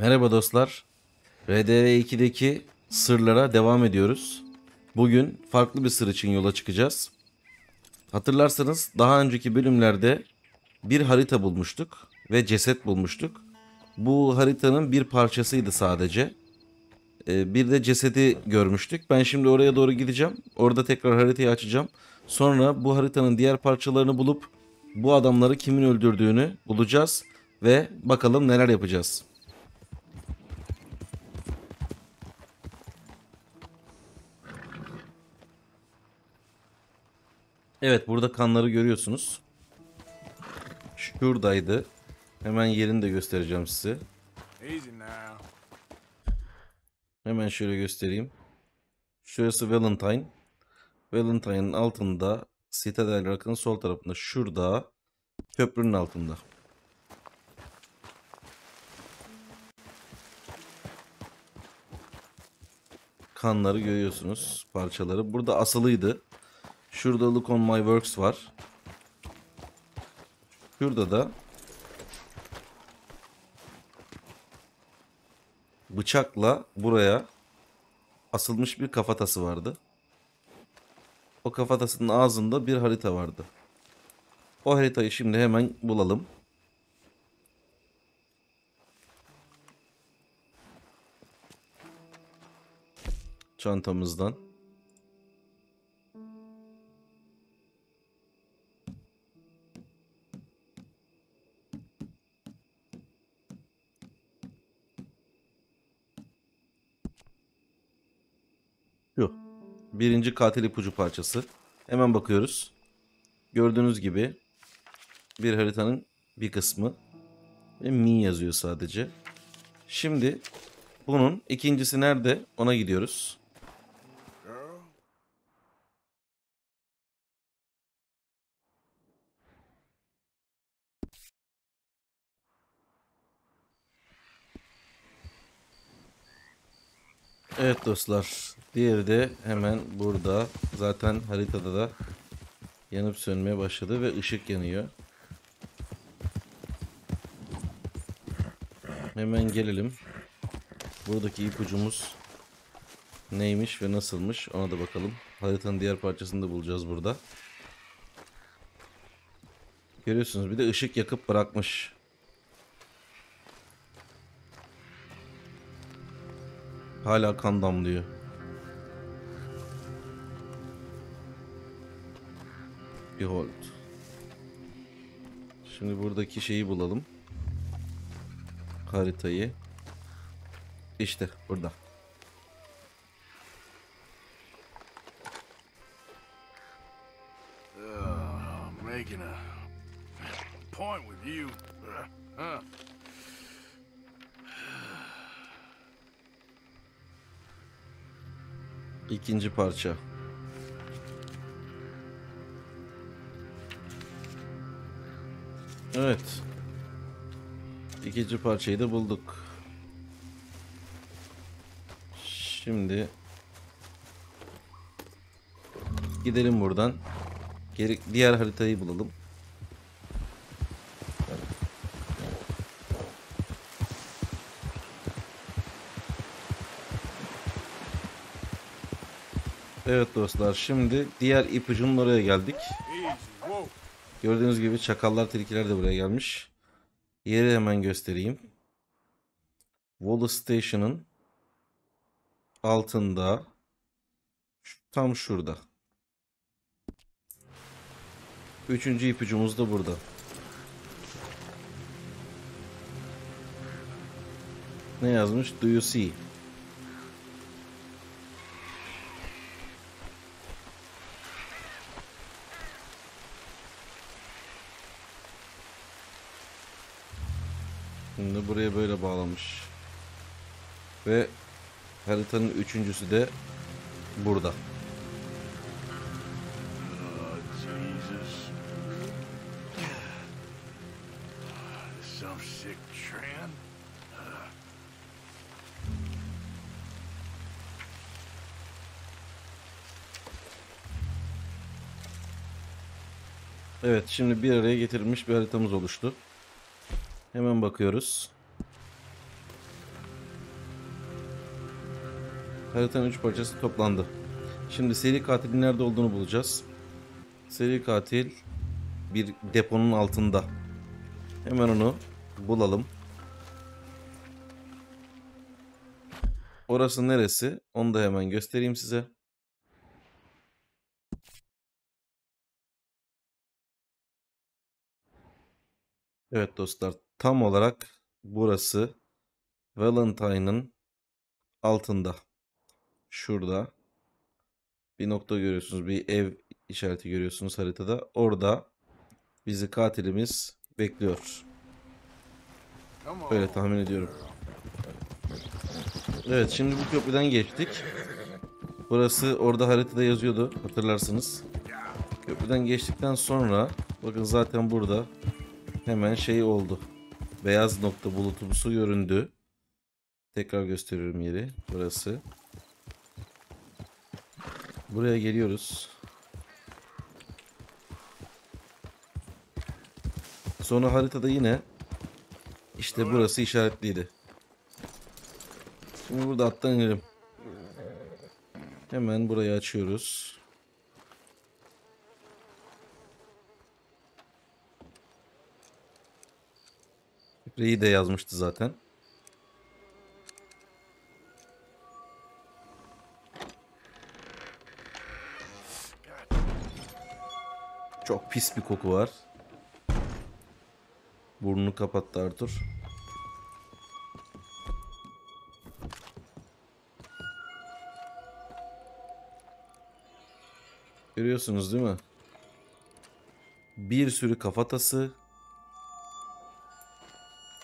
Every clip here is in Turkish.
Merhaba dostlar. RDR2'deki sırlara devam ediyoruz. Bugün farklı bir sır için yola çıkacağız. Hatırlarsanız daha önceki bölümlerde bir harita bulmuştuk ve ceset bulmuştuk. Bu haritanın bir parçasıydı sadece. Ee, Bir de cesedi görmüştük. Ben şimdi oraya doğru gideceğim. Orada tekrar haritayı açacağım. Sonra bu haritanın diğer parçalarını bulup bu adamları kimin öldürdüğünü bulacağız ve bakalım neler yapacağız. Evet burada kanları görüyorsunuz. Şuradaydı. Hemen yerini de göstereceğim size. Hemen şöyle göstereyim. Şurası Valentine. Valentine'ın altında Citadel Rock'ın sol tarafında şurada köprünün altında. Kanları görüyorsunuz parçaları. Burada asılıydı. Şurada Look on My Works var. Şurada da bıçakla buraya asılmış bir kafatası vardı. O kafatasının ağzında bir harita vardı. O haritayı şimdi hemen bulalım. Çantamızdan. Birinci katil ipucu parçası. Hemen bakıyoruz. Gördüğünüz gibi bir haritanın bir kısmı ve mi yazıyor sadece. Şimdi bunun ikincisi nerede? Ona gidiyoruz. Evet dostlar. Diğeri de hemen burada. Zaten haritada da yanıp sönmeye başladı ve ışık yanıyor. Hemen gelelim. Buradaki ipucumuz neymiş ve nasılmış ona da bakalım. Haritanın diğer parçasını da bulacağız burada. Görüyorsunuz bir de ışık yakıp bırakmış. Hala kan damlıyor. Behold. Şimdi buradaki şeyi bulalım. Haritayı. İşte burada. İkinci parça. Evet. İkinci parçayı da bulduk. Şimdi gidelim buradan. Geri, diğer haritayı bulalım. Evet dostlar şimdi diğer ipucunun oraya geldik. Gördüğünüz gibi çakallar tilkiler de buraya gelmiş. Yeri hemen göstereyim. Wallace Station'ın altında tam şurada. Üçüncü ipucumuz da burada. Ne yazmış? Do you see? Şimdi buraya böyle bağlamış. Ve haritanın üçüncüsü de burada. Evet şimdi bir araya getirilmiş bir haritamız oluştu. Hemen bakıyoruz. Haritanın 3 parçası toplandı. Şimdi seri katilin nerede olduğunu bulacağız. Seri katil bir deponun altında. Hemen onu bulalım. Orası neresi? Onu da hemen göstereyim size. Evet dostlar, tam olarak burası Valentine'ın altında. Şurada bir nokta görüyorsunuz, bir ev işareti görüyorsunuz haritada. Orada bizi katilimiz bekliyor. Öyle tahmin ediyorum. Evet şimdi bu köprüden geçtik. Burası orada haritada yazıyordu hatırlarsınız. Köprüden geçtikten sonra bakın zaten burada hemen şey oldu. Beyaz nokta bulutumsu göründü. Tekrar gösteriyorum yeri. Burası. Buraya geliyoruz. Sonra haritada yine işte burası işaretliydi. Şimdi burada attan inelim. Hemen burayı açıyoruz. Şifreyi de yazmıştı zaten. Çok pis bir koku var. Burnunu kapattı Arthur. Görüyorsunuz değil mi? Bir sürü kafatası.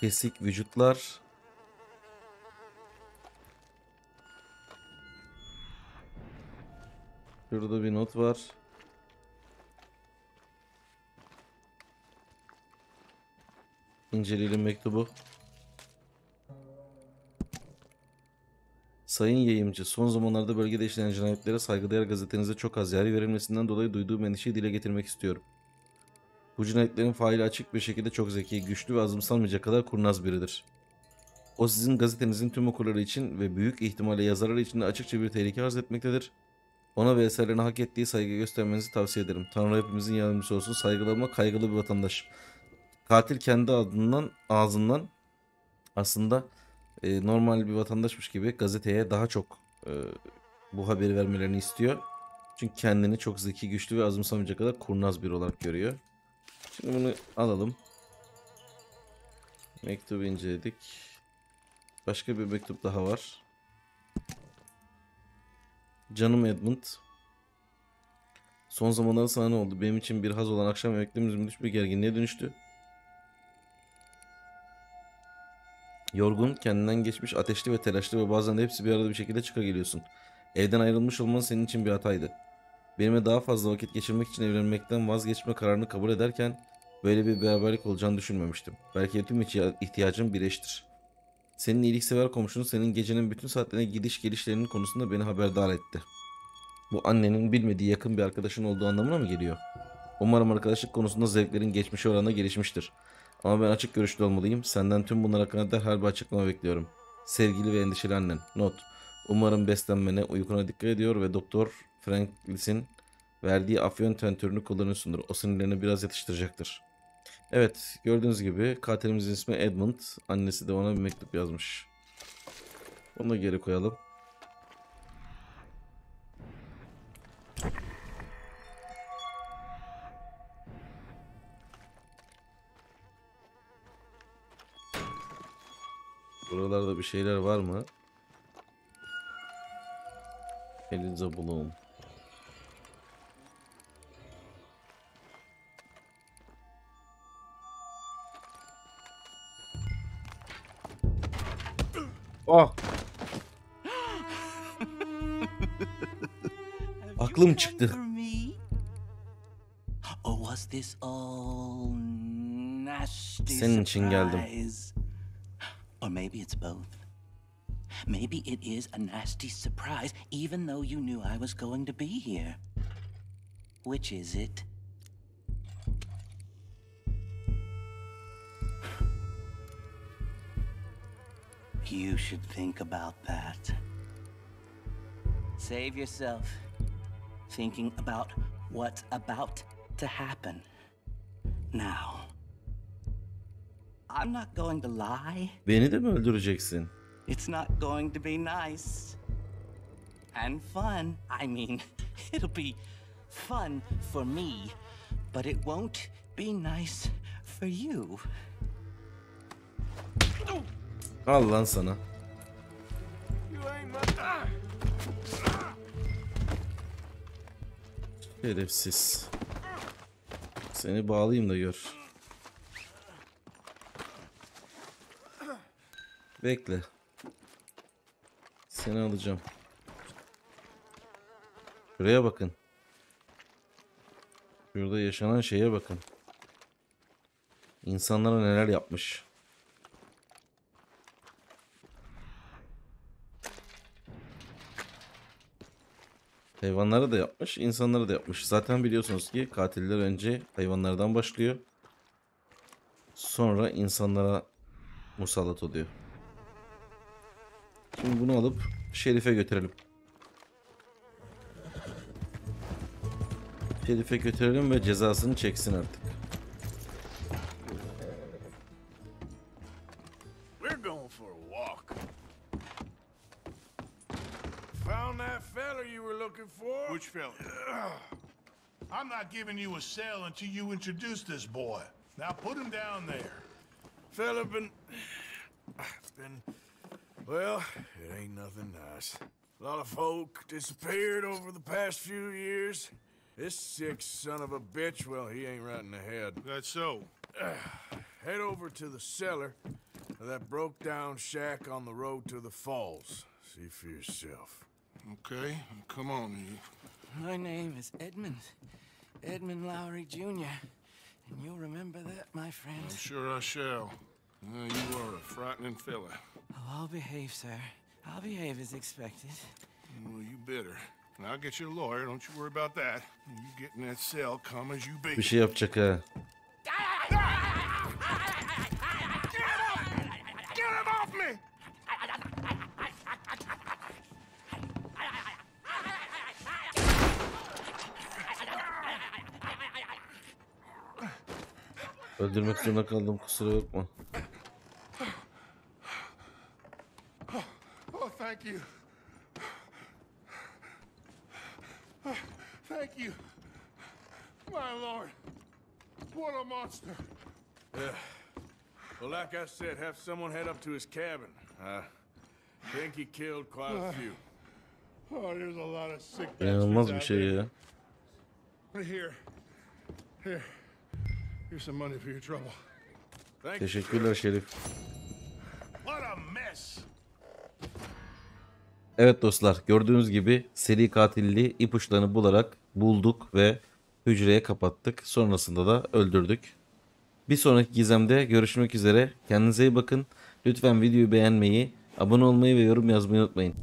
Kesik vücutlar. Şurada bir not var. İnceleyelim mektubu. Sayın yayımcı, son zamanlarda bölgede işlenen cinayetlere saygıdeğer gazetenize çok az yer verilmesinden dolayı duyduğum endişeyi dile getirmek istiyorum. Bu faili açık bir şekilde çok zeki, güçlü ve azımsanmayacak kadar kurnaz biridir. O sizin gazetenizin tüm okurları için ve büyük ihtimalle yazarları için de açıkça bir tehlike arz etmektedir. Ona ve eserlerine hak ettiği saygı göstermenizi tavsiye ederim. Tanrı hepimizin yardımcısı olsun. Saygılı kaygılı bir vatandaş. Katil kendi adından, ağzından aslında e, normal bir vatandaşmış gibi gazeteye daha çok e, bu haberi vermelerini istiyor. Çünkü kendini çok zeki, güçlü ve azımsamayacak kadar kurnaz biri olarak görüyor. Şimdi bunu alalım. Mektubu inceledik. Başka bir mektup daha var. Canım Edmund. Son zamanlarda sana ne oldu? Benim için bir haz olan akşam yemeklerimiz müthiş bir gerginliğe dönüştü. Yorgun, kendinden geçmiş, ateşli ve telaşlı ve bazen de hepsi bir arada bir şekilde çıka geliyorsun. Evden ayrılmış olman senin için bir hataydı. Benimle daha fazla vakit geçirmek için evlenmekten vazgeçme kararını kabul ederken böyle bir beraberlik olacağını düşünmemiştim. Belki de tüm ihtiya- ihtiyacım bir eştir. Senin iyiliksever komşun senin gecenin bütün saatlerine gidiş gelişlerinin konusunda beni haberdar etti. Bu annenin bilmediği yakın bir arkadaşın olduğu anlamına mı geliyor? Umarım arkadaşlık konusunda zevklerin geçmişe oranla gelişmiştir. Ama ben açık görüşlü olmalıyım. Senden tüm bunlar hakkında derhal bir açıklama bekliyorum. Sevgili ve endişeli annen. Not. Umarım beslenmene, uykuna dikkat ediyor ve Doktor Franklis'in verdiği afyon tentürünü kullanıyorsundur. O sinirlerini biraz yatıştıracaktır. Evet, gördüğünüz gibi katilimizin ismi Edmund. Annesi de ona bir mektup yazmış. Onu da geri koyalım. Buralarda bir şeyler var mı? Eliza Bloom. Oh! Aklım çıktı. For me? Or was this all nasty Senin için geldim. surprise? Or maybe it's both. Maybe it is a nasty surprise, even though you knew I was going to be here. Which is it? You should think about that. Save yourself thinking about what's about to happen. Now, I'm not going to lie. Beni de mi öldüreceksin? It's not going to be nice and fun. I mean, it'll be fun for me, but it won't be nice for you. Al lan sana. Şerefsiz. Seni bağlayayım da gör. Bekle. Seni alacağım. Şuraya bakın. Şurada yaşanan şeye bakın. İnsanlara neler yapmış. Hayvanlara da yapmış, insanlara da yapmış. Zaten biliyorsunuz ki katiller önce hayvanlardan başlıyor. Sonra insanlara musallat oluyor. Şimdi bunu alıp Şerif'e götürelim. Şerif'e götürelim ve cezasını çeksin artık. Fella you were looking for? Which fella? I'm not giving you a cell until you introduce this boy. Now put him down there. Fella been. been. Well, it ain't nothing nice. A lot of folk disappeared over the past few years. This sick son of a bitch, well, he ain't right in the head. That's so. Head over to the cellar of that broke down shack on the road to the falls. See for yourself. Okay, come on. You. My name is Edmund. Edmund Lowry Jr. And you'll remember that, my friend. I'm sure I shall. Uh, you are a frightening fella. Oh, I'll behave, sir. I'll behave as expected. Well, you better. And I'll get you a lawyer. Don't you worry about that. You get in that cell, come as you be. Bir şey yapacak ha. Öldürmek zorunda kaldım kusura bakma. Oh, thank you. Thank you. My lord. What a monster. Well, like I said, have someone head up to his cabin. I think he killed quite a few. Oh, there's a lot of sick bastards bir out şey there. Here. Here. Here's some money for your trouble. Thank you. Teşekkürler Şerif. What a mess. Evet dostlar gördüğünüz gibi seri katilli ipuçlarını bularak bulduk ve hücreye kapattık. Sonrasında da öldürdük. Bir sonraki gizemde görüşmek üzere. Kendinize iyi bakın. Lütfen videoyu beğenmeyi, abone olmayı ve yorum yazmayı unutmayın.